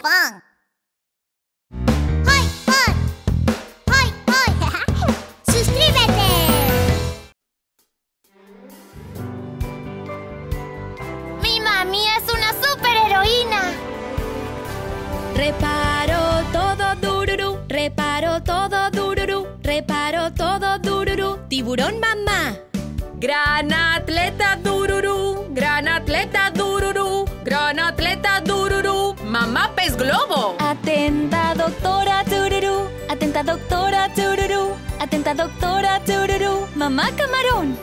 pan. ¡Hoy, hoy! ¡Hoy, hoy! ¡Suscríbete! ¡Mi mami es una superheroína! Reparo todo dururú, reparo todo dururú, reparo todo dururú. Tiburón mamá. Gran atleta dururú, gran atleta dururú, gran atleta dururú. Pez globo. Atenta doctora tururú, atenta doctora tururú, atenta doctora tururú. Mamá camarón.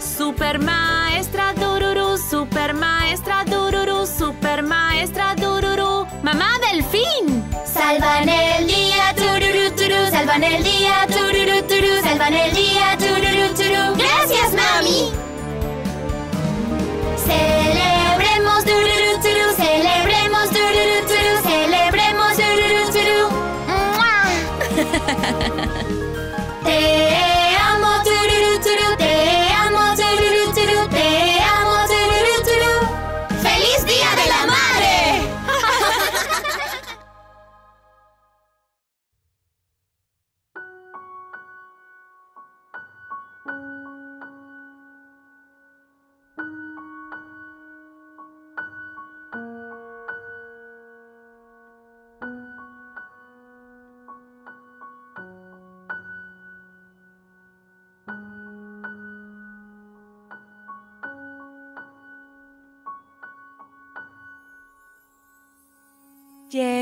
Super maestra dururú, super maestra dururú, super maestra dururú. Mamá delfín. Salvan el día, tururú, turú, salvan el día, tururú, turú, salvan el día, tururú,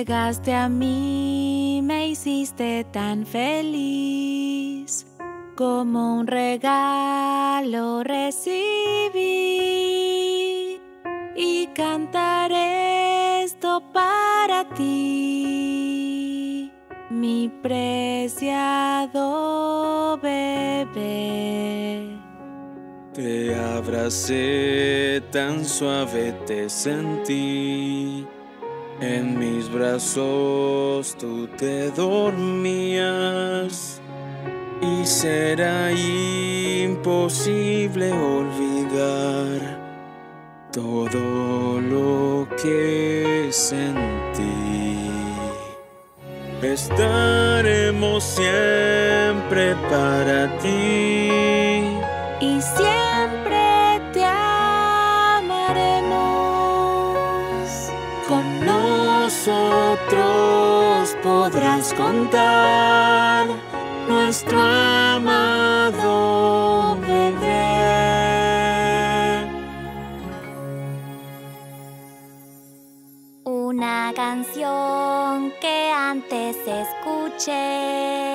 Llegaste a mí, me hiciste tan feliz. Como un regalo recibí y cantaré esto para ti, mi preciado bebé. Te abracé, tan suave te sentí. En mis brazos tú te dormías. Y será imposible olvidar todo lo que sentí. Estaremos siempre para ti. Nosotros podrás contar nuestro amado bebé. Una canción que antes escuché,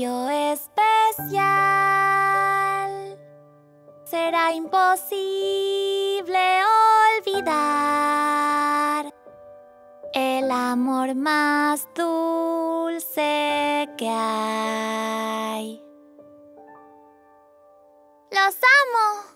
especial será imposible olvidar el amor más dulce que hay. ¡Los amo!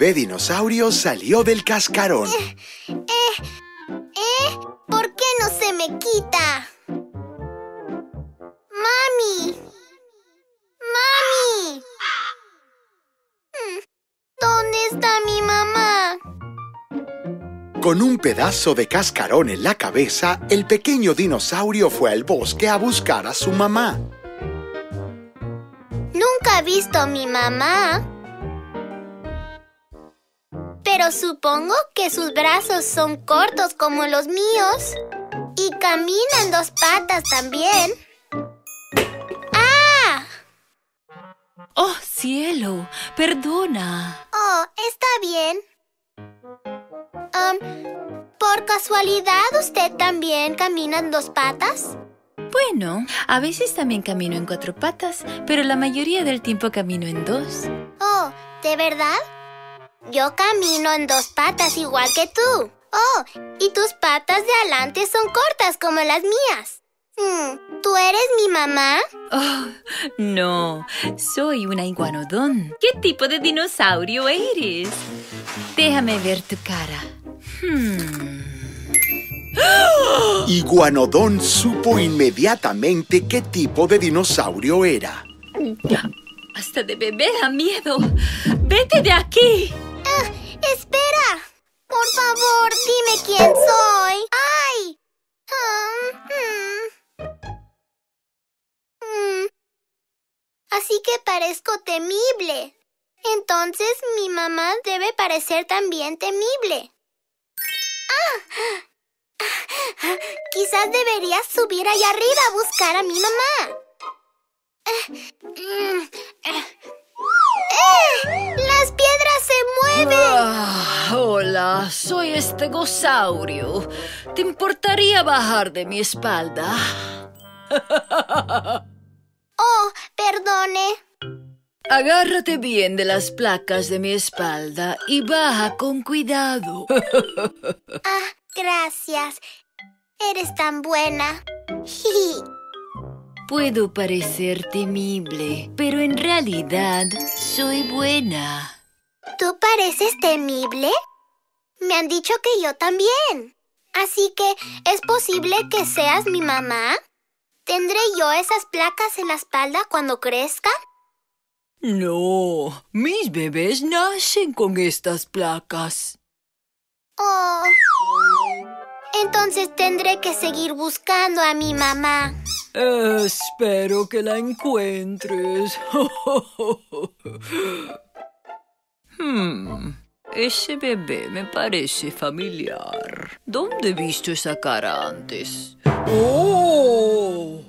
Bebé dinosaurio salió del cascarón. Eh, ¿eh? ¿Por qué no se me quita? ¡Mami! ¡Mami! Mm, ¿Dónde está mi mamá? Con un pedazo de cascarón en la cabeza, el pequeño dinosaurio fue al bosque a buscar a su mamá. Nunca he visto a mi mamá. Pero supongo que sus brazos son cortos como los míos. Y camina en dos patas también. ¡Ah! Oh, cielo, perdona. Oh, está bien. Am, ¿Por casualidad usted también camina en dos patas? Bueno, a veces también camino en cuatro patas, pero la mayoría del tiempo camino en dos. Oh, ¿de verdad? Yo camino en dos patas igual que tú. Oh, y tus patas de adelante son cortas como las mías. Hmm, ¿Tú eres mi mamá? Oh, no, soy una iguanodón. ¿Qué tipo de dinosaurio eres? Déjame ver tu cara. Hmm. Iguanodón supo inmediatamente qué tipo de dinosaurio era. Hasta de bebé da miedo. ¡Vete de aquí! Ah, ¡Espera! Por favor, dime quién soy. ¡Ay! Ah, hmm. Hmm. Así que parezco temible. Entonces mi mamá debe parecer también temible. ¡Ah! Quizás deberías subir allá arriba a buscar a mi mamá. ¡Eh! ¡Las piedras se mueven! Ah, hola, soy estegosaurio. ¿Te importaría bajar de mi espalda? Oh, perdone. Agárrate bien de las placas de mi espalda y baja con cuidado. Ah, gracias. Eres tan buena. Puedo parecer temible, pero en realidad soy buena. ¿Tú pareces temible? Me han dicho que yo también. Así que, ¿es posible que seas mi mamá? ¿Tendré yo esas placas en la espalda cuando crezca? No, mis bebés nacen con estas placas. Oh. Entonces tendré que seguir buscando a mi mamá. Espero que la encuentres. Hmm, ese bebé me parece familiar. ¿Dónde he visto esa cara antes? ¡Oh!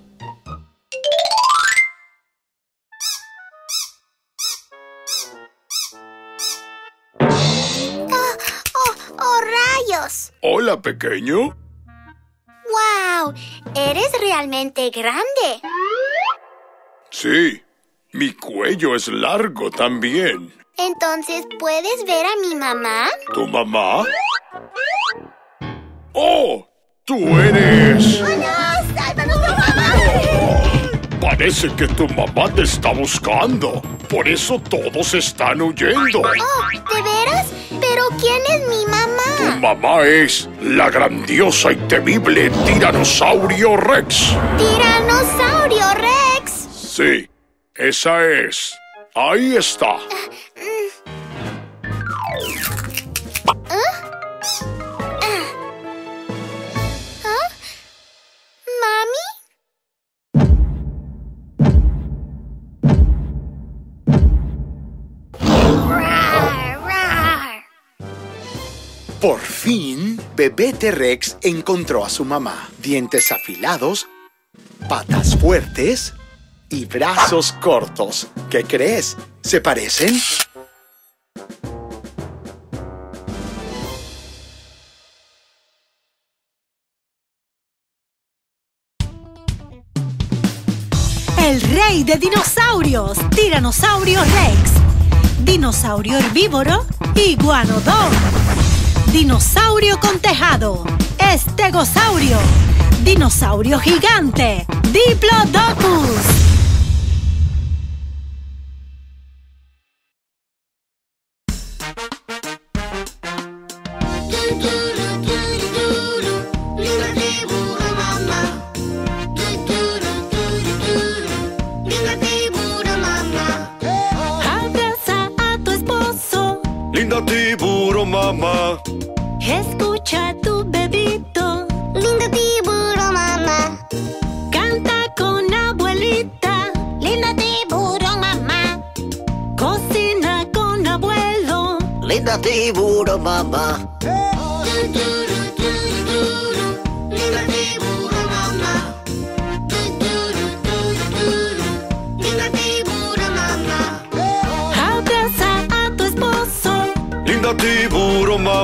¡Oh, oh, oh, rayos! Hola, pequeño. Eres realmente grande. Sí, mi cuello es largo también. Entonces, ¿puedes ver a mi mamá? ¿Tu mamá? ¡Oh! ¡Tú eres! ¡No! ¡Sálvanos, por favor! Parece que tu mamá te está buscando. Por eso todos están huyendo. Oh, ¿de veras? ¿Pero quién es mi mamá? Tu mamá es la grandiosa y temible Tiranosaurio Rex. ¿Tiranosaurio Rex? Sí, esa es. Ahí está. Ah, Por fin, bebé T-Rex encontró a su mamá. Dientes afilados, patas fuertes y brazos cortos. ¿Qué crees? ¿Se parecen? El rey de dinosaurios, Tiranosaurio Rex, dinosaurio herbívoro y guanodón. Dinosaurio con tejado. Estegosaurio. Dinosaurio gigante. Diplodocus.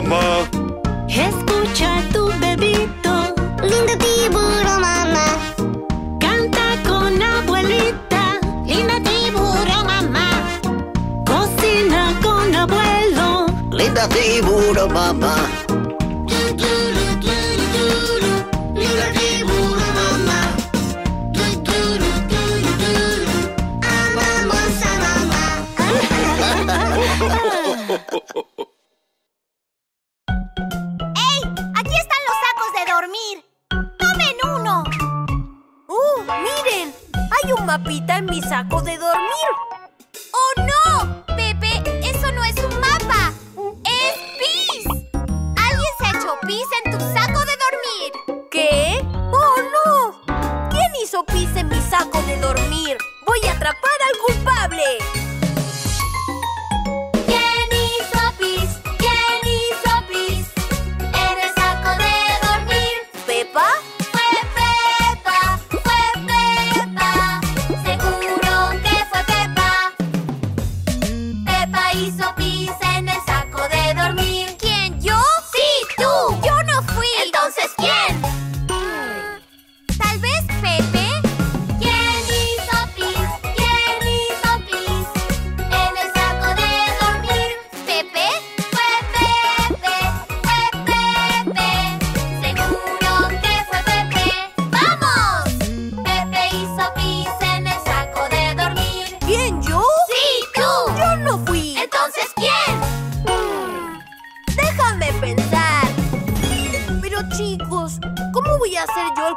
mama.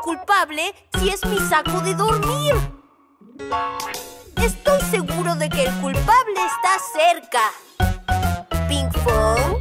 culpable si es mi saco de dormir. Estoy seguro de que el culpable está cerca. Pink Phone.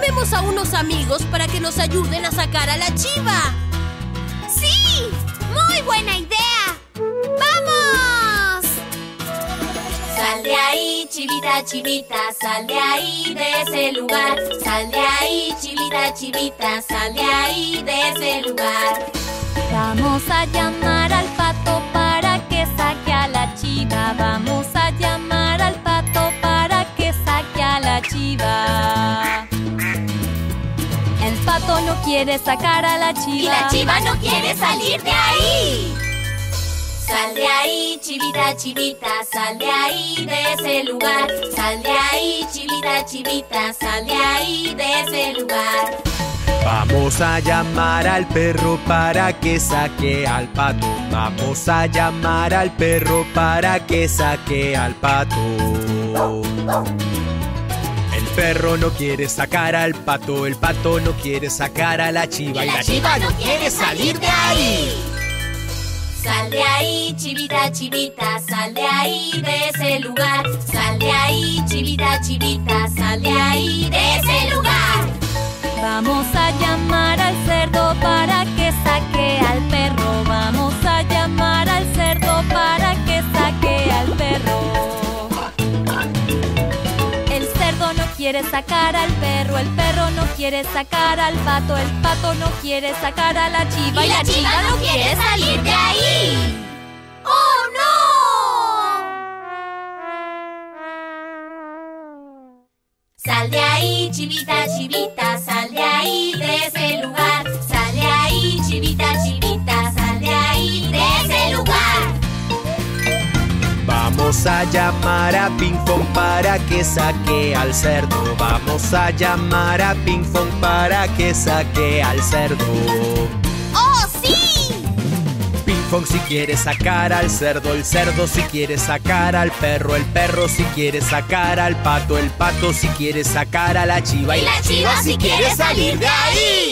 Llamemos a unos amigos para que nos ayuden a sacar a la chiva. ¡Sí! ¡Muy buena idea! ¡Vamos! Sal de ahí, chivita, chivita, sal de ahí de ese lugar. Sal de ahí, chivita, chivita, sal de ahí de ese lugar. Vamos a llamar al pato para que saque a la chiva. Vamos a llamar al pato para que saque a la chiva. El pato no quiere sacar a la chiva. Y la chiva no quiere salir de ahí. Sal de ahí, chivita, chivita, sal de ahí de ese lugar. Sal de ahí, chivita, chivita, sal de ahí de ese lugar. Vamos a llamar al perro para que saque al pato. Vamos a llamar al perro para que saque al pato. El perro no quiere sacar al pato, el pato no quiere sacar a la chiva Y la chiva no quiere salir de ahí. Sal de ahí, chivita, chivita, sal de ahí de ese lugar. Sal de ahí, chivita, chivita, sal de ahí de ese lugar. Vamos a llamar al cerdo para que saque al perro. Vamos a llamar al cerdo para que quiere sacar al perro, el perro no quiere sacar al pato, el pato no quiere sacar a la chiva Y la chiva no quiere salir de ahí. ¡Oh, no! Sal de ahí, chivita, chivita, Vamos a llamar a Ping Pong para que saque al cerdo. Vamos a llamar a Ping Pong para que saque al cerdo. ¡Oh, sí! Ping Pong si quiere sacar al cerdo, el cerdo si quiere sacar al perro, el perro si quiere sacar al pato, el pato si quiere sacar a la chiva Y la chiva si quiere salir de ahí.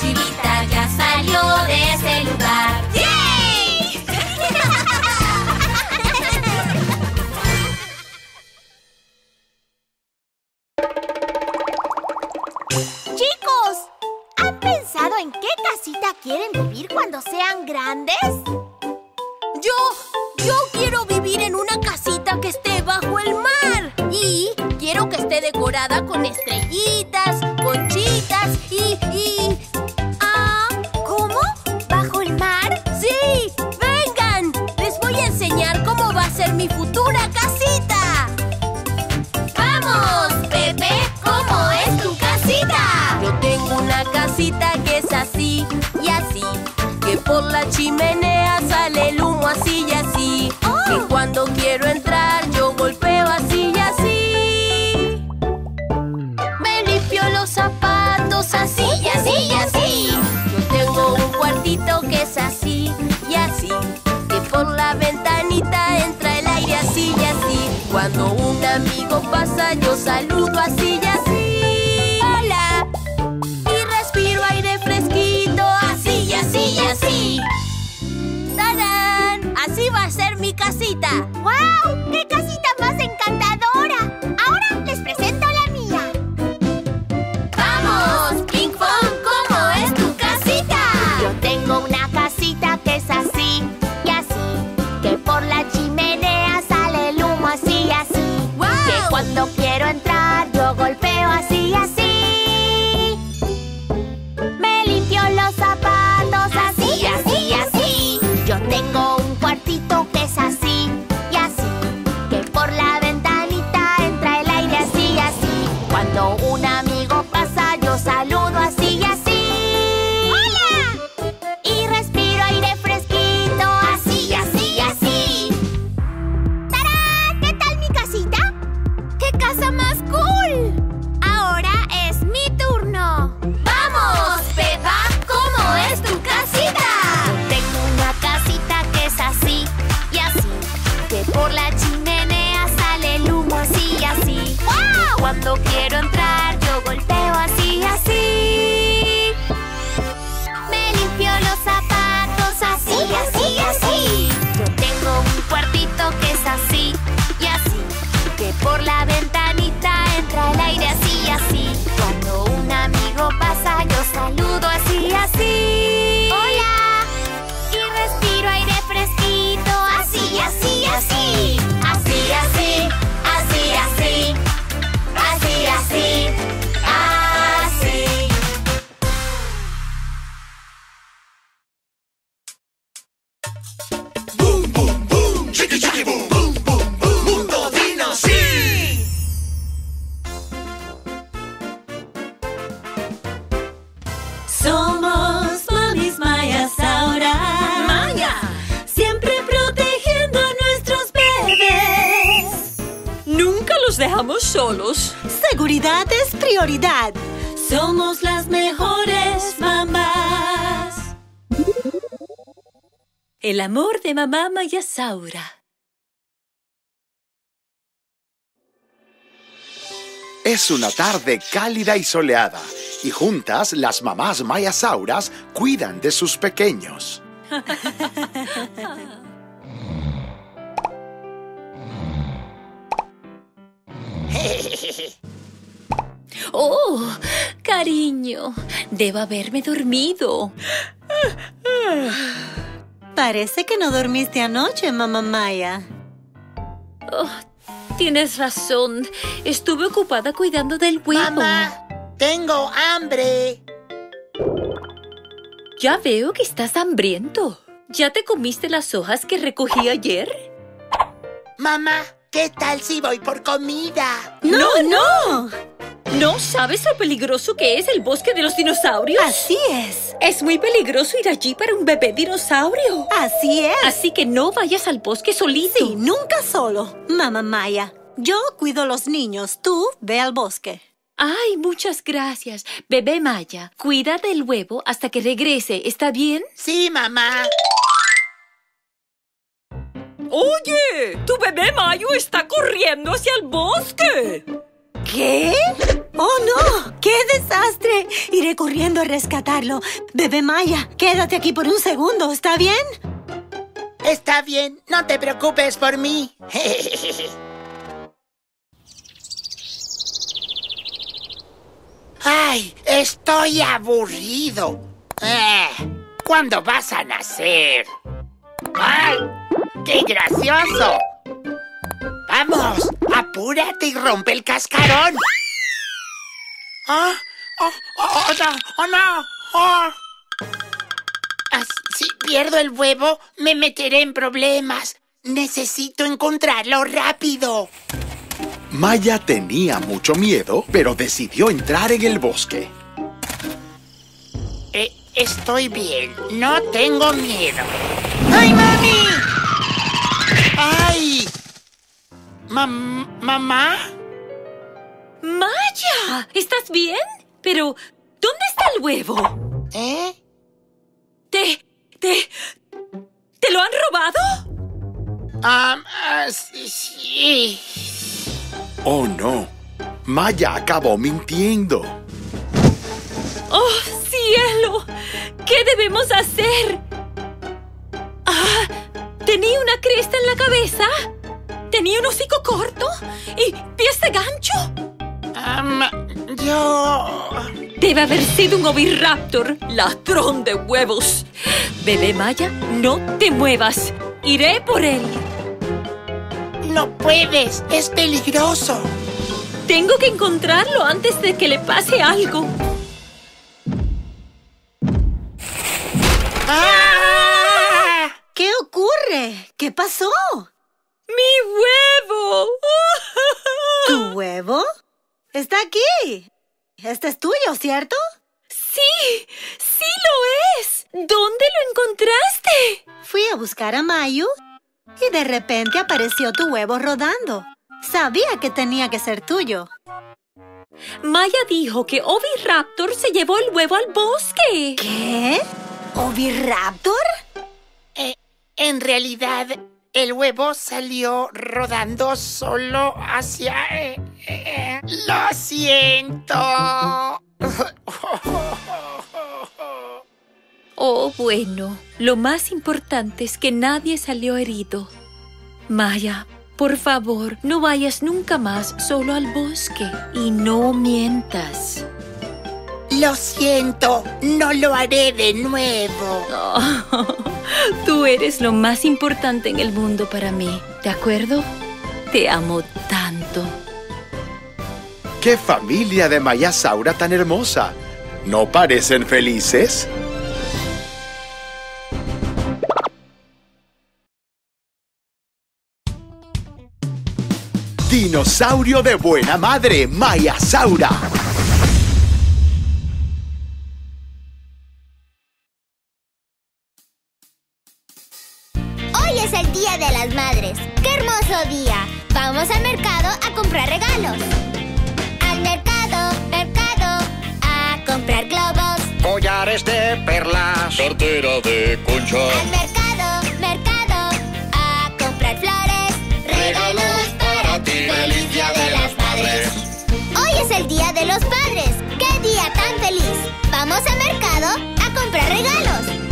Chivita, ya salió de ese lugar. ¡Yay! Chicos, ¿han pensado en qué casita quieren vivir cuando sean grandes? Yo, yo quiero vivir en una casita que esté bajo el mar. Y quiero que esté decorada con estrellitas, conchitas y... y... la chimenea sale el humo así y así. Que cuando quiero entrar yo golpeo así y así. Me limpio los zapatos así y así y así. Yo tengo un cuartito que es así y así. Que por la ventanita entra el aire así y así. Cuando un amigo pasa yo saludo y así. El amor de mamá Mayasaura. Es una tarde cálida y soleada, y juntas las mamás mayasauras cuidan de sus pequeños. Oh, cariño, debo haberme dormido. Parece que no dormiste anoche, mamá Maya. Oh, tienes razón. Estuve ocupada cuidando del huevo. tengo hambre. Ya veo que estás hambriento. ¿Ya te comiste las hojas que recogí ayer? Mamá, ¿qué tal si voy por comida? ¡No, no! ¿No sabes lo peligroso que es el bosque de los dinosaurios? Así es. Es muy peligroso ir allí para un bebé dinosaurio. Así es. Así que no vayas al bosque solito. Sí, nunca solo. Mamá Maya, yo cuido a los niños. Tú ve al bosque. Ay, muchas gracias. Bebé Maya, cuida del huevo hasta que regrese. ¿Está bien? Sí, mamá. Oye, tu bebé Mayo está corriendo hacia el bosque. ¿Qué? ¡Oh, no! ¡Qué desastre! Iré corriendo a rescatarlo. Bebé Maya, quédate aquí por un segundo, ¿está bien? Está bien, no te preocupes por mí. ¡Ay! Estoy aburrido. Eh, ¿Cuándo vas a nacer? ¡Ay! ¡Qué gracioso! ¡Vamos! ¡Apúrate y rompe el cascarón! ¡Oh! ¡Oh! ¡Oh, oh, no! ¡Oh, no! ¡Oh! Ah, Si pierdo el huevo, me meteré en problemas. Necesito encontrarlo rápido. Maya tenía mucho miedo, pero decidió entrar en el bosque. Eh, estoy bien. No tengo miedo. ¡Ay, mami! ¡Ay! Mam- ¿Mamá? ¡Maya! ¿Estás bien? Pero, ¿dónde está el huevo? ¿Eh? ¿Te... te... te lo han robado? Ah, sí, sí. Oh, no. Maya acabó mintiendo. ¡Oh, cielo! ¿Qué debemos hacer? Ah, tenía una cresta en la cabeza. Tenía un hocico corto y pies de gancho. Yo... Debe haber sido un oviraptor, ladrón de huevos. Bebé Maya, no te muevas. Iré por él. No puedes. Es peligroso. Tengo que encontrarlo antes de que le pase algo. ¡Ah! ¿Qué ocurre? ¿Qué pasó? ¡Mi huevo! ¿Tu huevo? Está aquí. Este es tuyo, ¿cierto? ¡Sí! ¡Sí lo es! ¿Dónde lo encontraste? Fui a buscar a Mayu y de repente apareció tu huevo rodando. Sabía que tenía que ser tuyo. Maya dijo que Oviraptor se llevó el huevo al bosque. ¿Qué? ¿Oviraptor? Eh, en realidad, el huevo salió rodando solo hacia... eh, eh, ¡Lo siento! Oh, bueno. Lo más importante es que nadie salió herido. Maya, por favor, no vayas nunca más solo al bosque y no mientas. Lo siento, no lo haré de nuevo. Oh, tú eres lo más importante en el mundo para mí, ¿de acuerdo? Te amo tanto. ¡Qué familia de Mayasaura tan hermosa! ¿No parecen felices? Dinosaurio de buena madre, Mayasaura. El Día de las Madres. ¡Qué hermoso día! Vamos al mercado a comprar regalos. Al mercado, mercado, a comprar globos. Collares de perlas. Cartera de concha. Al mercado, mercado, a comprar flores. Regalos para ti, feliz Día de las Madres. Hoy es el Día de los Padres. ¡Qué día tan feliz! Vamos al mercado a comprar regalos.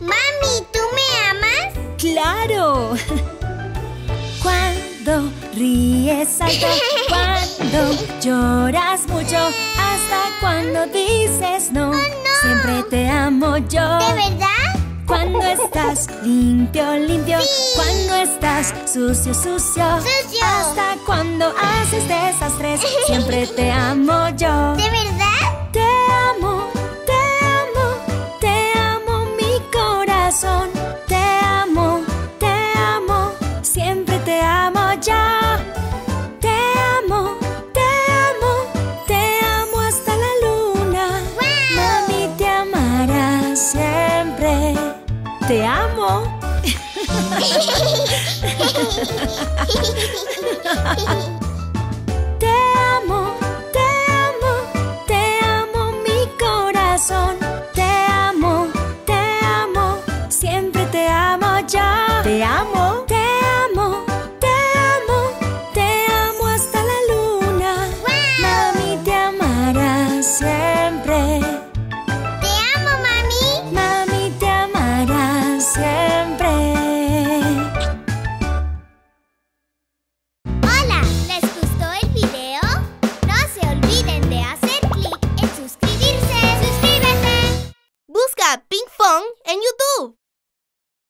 Mami, ¿tú me amas? ¡Claro! Cuando ríes cuando lloras mucho, hasta cuando dices no, siempre te amo yo. ¿De verdad? Cuando estás limpio, limpio, cuando estás sucio, sucio, Sucio. hasta cuando haces desastres, siempre te amo yo. ¿De verdad? Te amo.